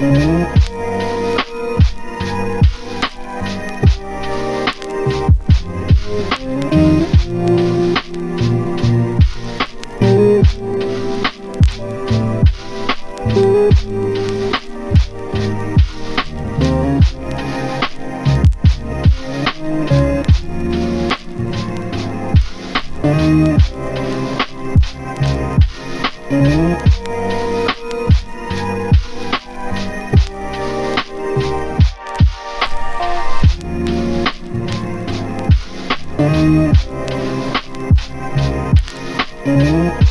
Mm-hmm. Mm-hmm.